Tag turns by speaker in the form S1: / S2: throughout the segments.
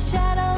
S1: shadows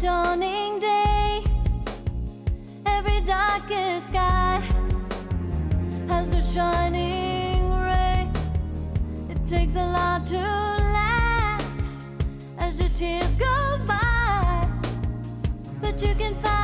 S1: dawning day. Every darkest sky Has a shining ray. It takes a lot to laugh As your tears go by But you can find